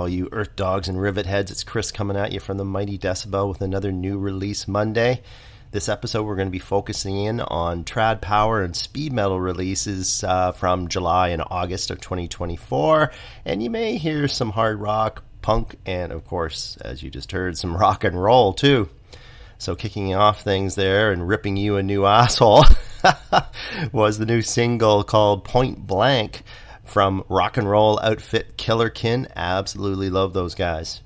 all you Earth dogs and rivet heads. It's Chris coming at you from the Mighty Decibel with another new release Monday. This episode, we're going to be focusing in on trad power and speed metal releases uh, from July and August of 2024. And you may hear some hard rock, punk, and of course, as you just heard, some rock and roll too. So, kicking off things there and ripping you a new asshole was the new single called Point Blank from rock and roll outfit Killer Kin. Absolutely love those guys.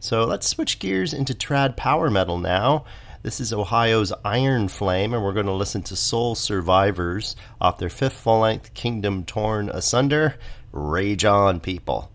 So let's switch gears into trad power metal now. This is Ohio's Ironflame, and we're going to listen to Soul Survivors off their fifth full length Kingdom Torn Asunder. Rage on, people.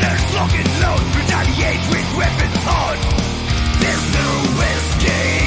Prisoners locked and loaded, retaliate with weapons on. There's no escape.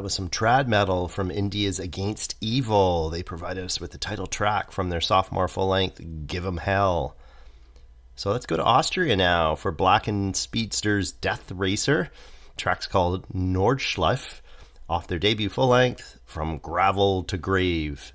That was some trad metal from India's Against Evil. They provided us with the title track from their sophomore full length, Give 'em Hell. So let's go to Austria now for Blackened Speedster's Death Racer. Track's called Nordschleife off their debut full length, From Gravel to Grave.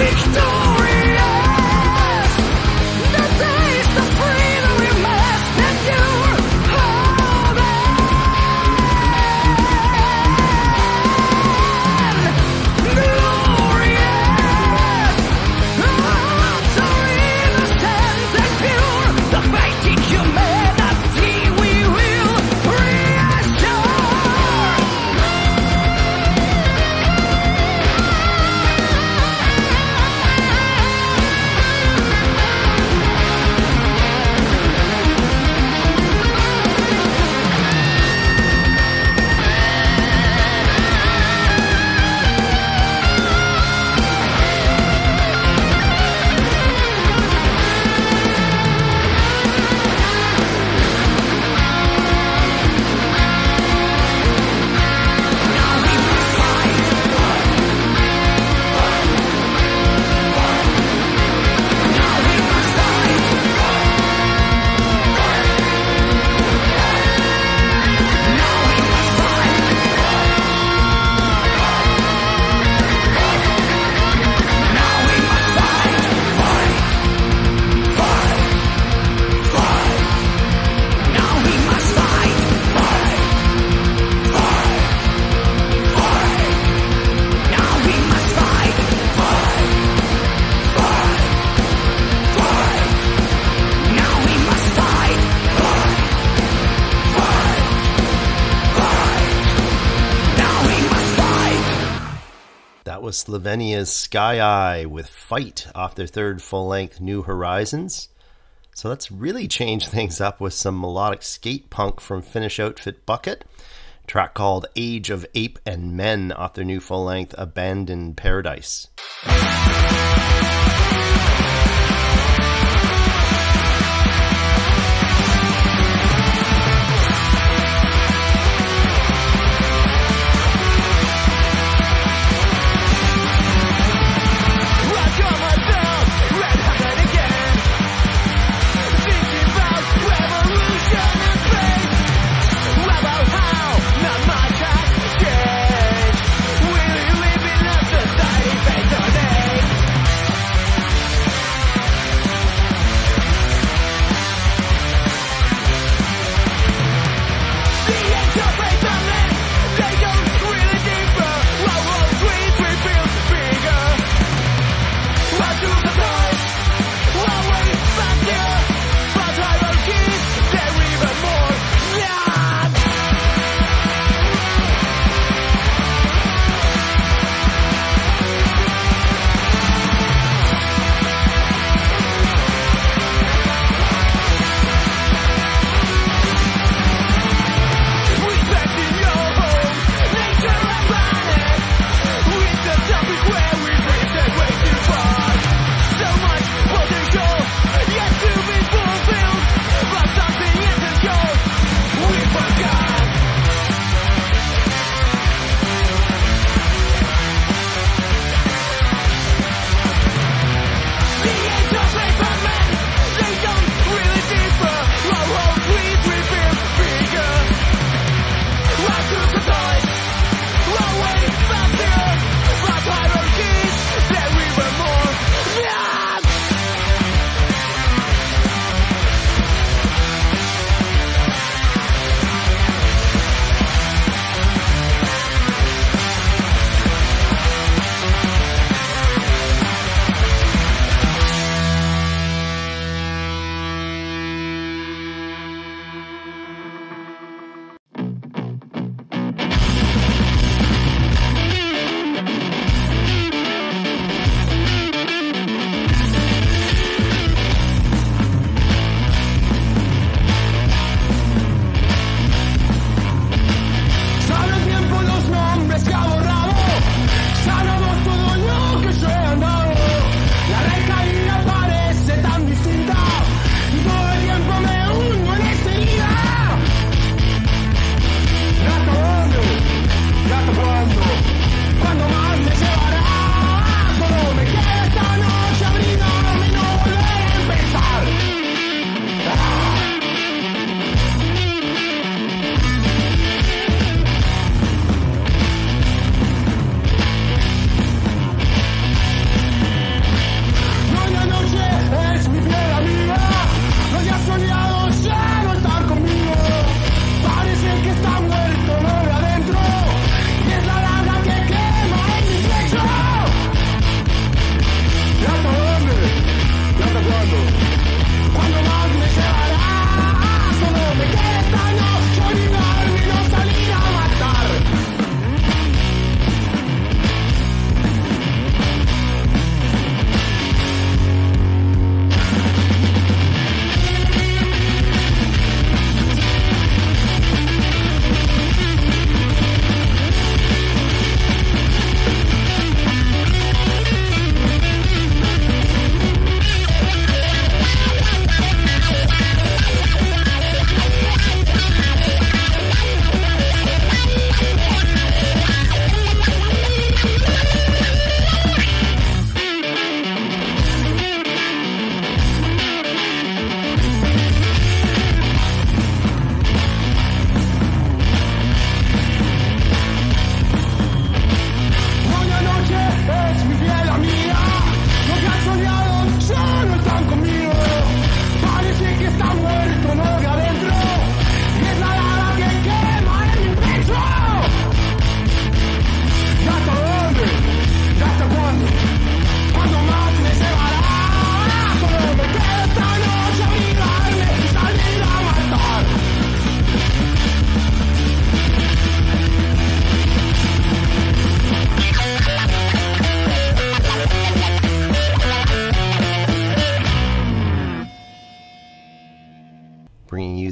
Victor! Was Slovenia's Skyeye with Fight off their third full length New Horizons. So let's really change things up with some melodic skate punk from Finnish outfit Bucket. A track called Age of Ape and Men off their new full length Abandoned Paradise.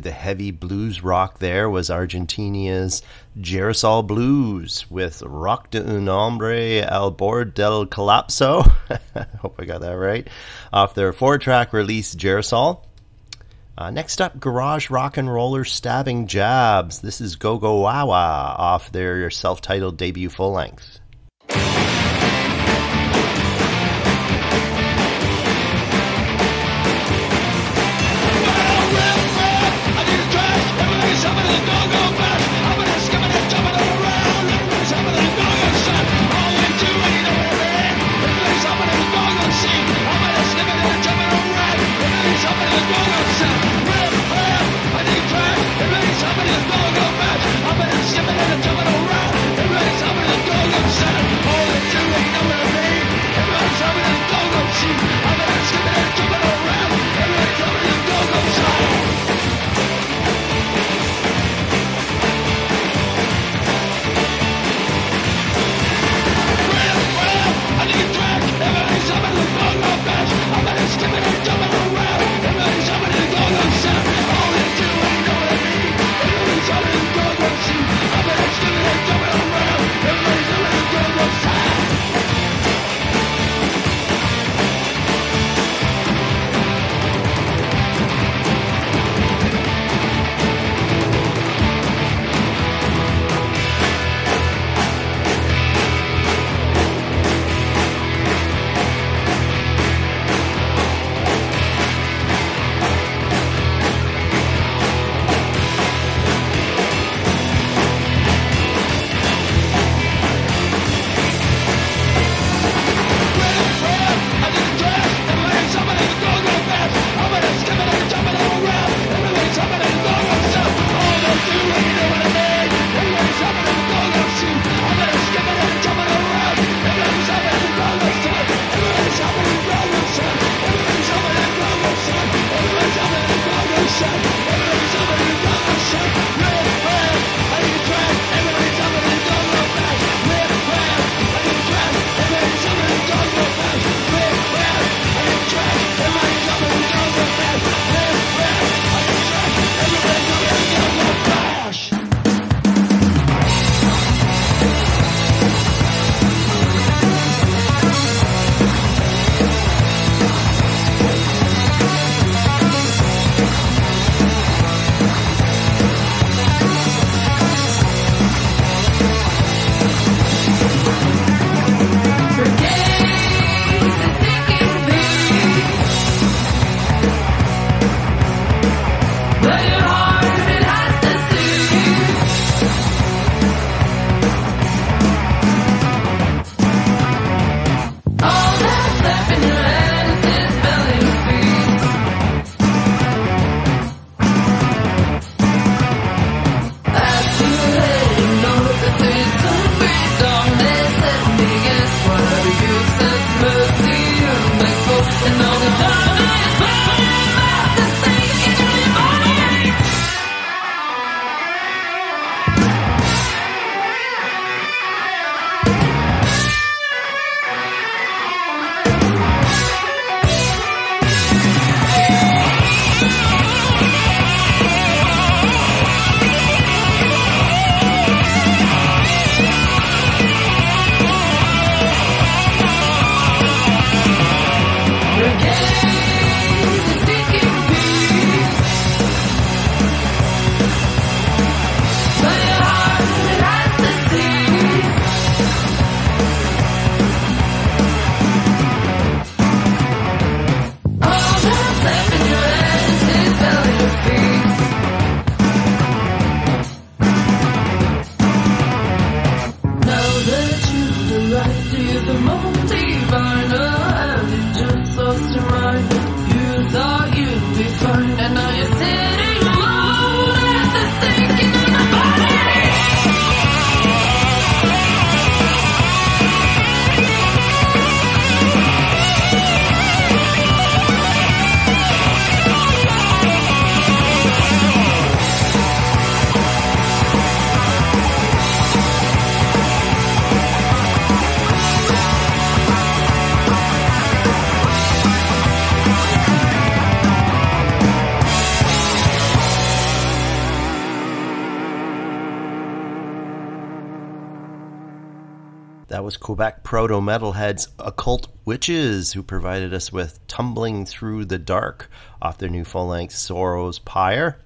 The heavy blues rock there was Argentina's Girasol Blues with Rock de un Hombre al Bord del Colapso. Hope I got that right. Off their four track release, Girasol. Uh, next up, Garage Rock and Roller Stabbing Jabs. This is Go Go Wah-Wah off their self titled debut full length. Was Quebec proto metalheads Occult Witches, who provided us with Tumbling Through the Dark off their new full length Sorrow's Pyre.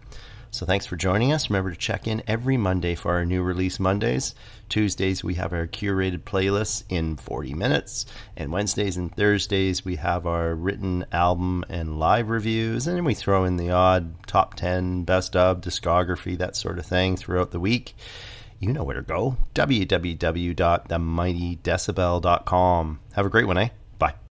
So thanks for joining us. Remember to check in every Monday for our new release Mondays. Tuesdays, we have our curated playlists in 40 minutes. And Wednesdays and Thursdays, we have our written album and live reviews. And then we throw in the odd top 10, best of, discography, that sort of thing throughout the week you know where to go www.themightydecibel.com. Have a great one, eh?